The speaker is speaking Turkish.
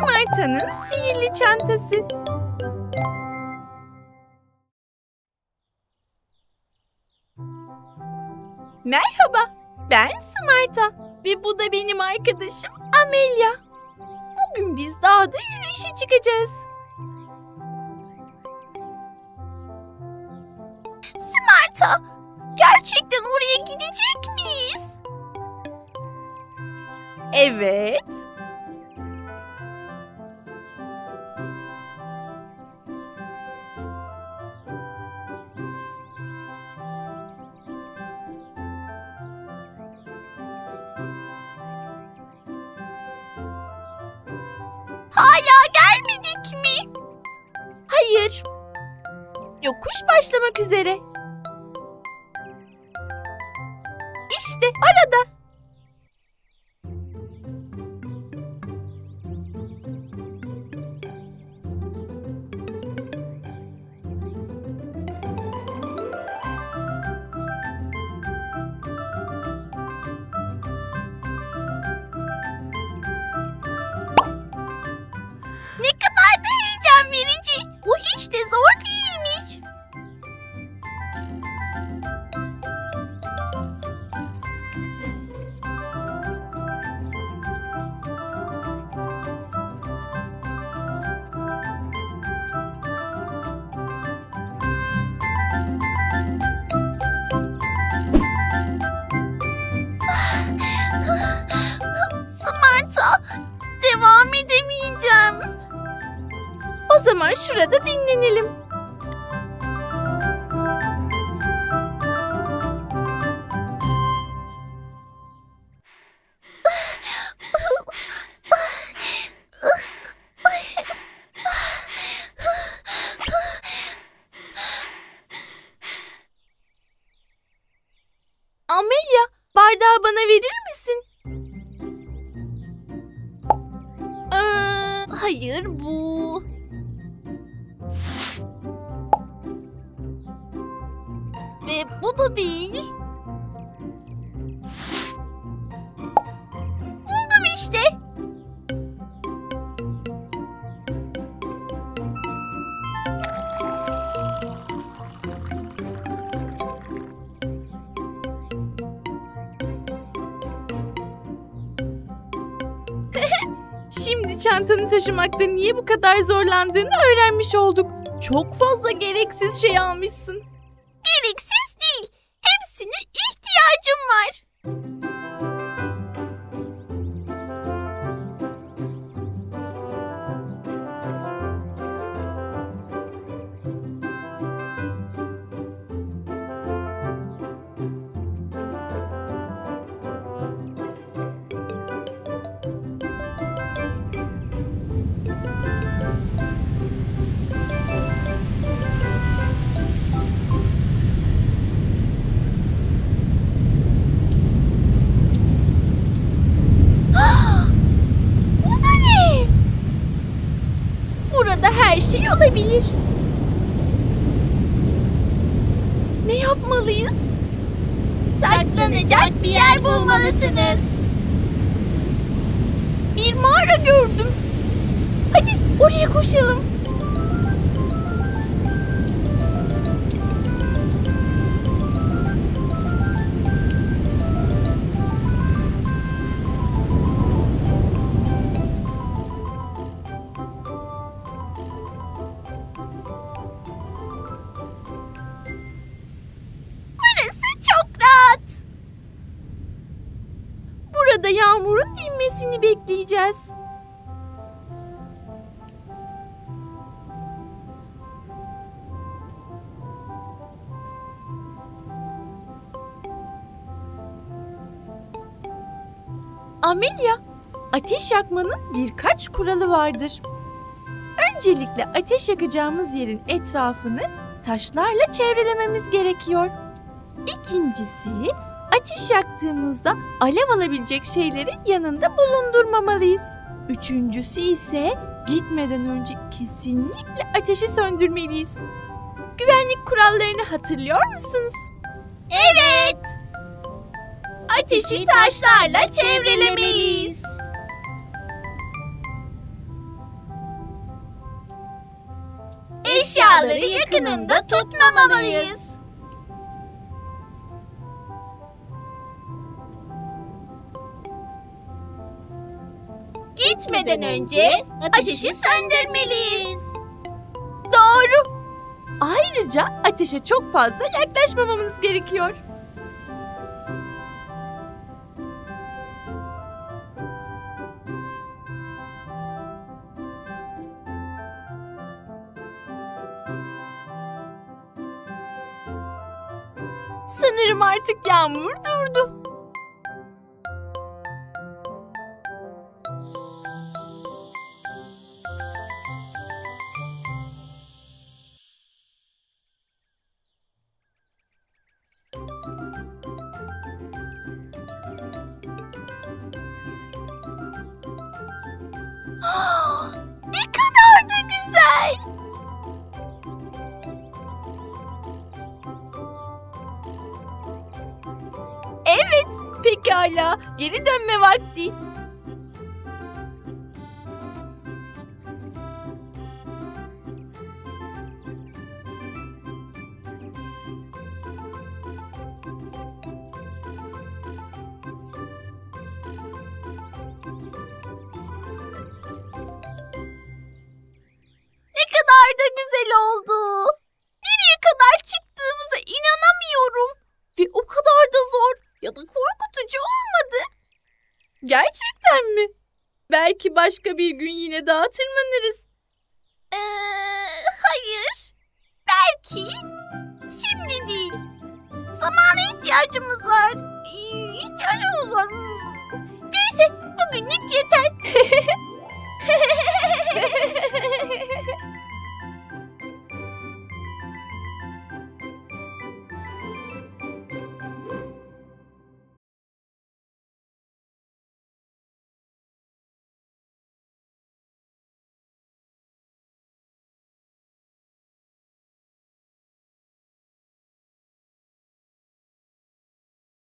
Smarta'nın sihirli çantası. Merhaba, ben Smarta ve bu da benim arkadaşım Amelia. Bugün biz dağda yürüyüşe çıkacağız. Smarta, gerçekten oraya gidecek miyiz? Evet. Gelmedik mi? Hayır. Yokuş başlamak üzere. İşte arada. Zaman şurada dinlenelim. Amelia, bardağı bana verir misin? Ee, hayır bu. Bu da değil. Buldum işte. Şimdi çantanı taşımakta niye bu kadar zorlandığını öğrenmiş olduk. Çok fazla gereksiz şey almışsın. Gereksiz. Hepsine ihtiyacım var. Her şey olabilir. Ne yapmalıyız? Saklanacak bir yer bulmalısınız. Bir mağara gördüm. Hadi oraya koşalım. Burada yağmurun dinmesini bekleyeceğiz. Amelia, ateş yakmanın birkaç kuralı vardır. Öncelikle ateş yakacağımız yerin etrafını taşlarla çevrelememiz gerekiyor. İkincisi, ateş yaktığımızda alev alabilecek şeyleri yanında bulundurmamalıyız. Üçüncüsü ise gitmeden önce kesinlikle ateşi söndürmeliyiz. Güvenlik kurallarını hatırlıyor musunuz? Evet. Ateşi taşlarla çevrelemeliyiz. Eşyaları yakınında tutmamalıyız. Gitmeden önce ateşi söndürmeliyiz. Doğru. Ayrıca ateşe çok fazla yaklaşmamamız gerekiyor. Sanırım artık yağmur durdu. Pekala. Geri dönme vakti. Ne kadar da güzel oldu. Nereye kadar çıktığımıza inanamıyorum. Ve o kadar da zor ya da korkutucu olmadı. Gerçekten mi? Belki başka bir gün yine daha tırmanırız. Ee, hayır. Belki şimdi değil. Zamana ihtiyacımız var. İhtiyacımız var. Neyse bugünlük yeter.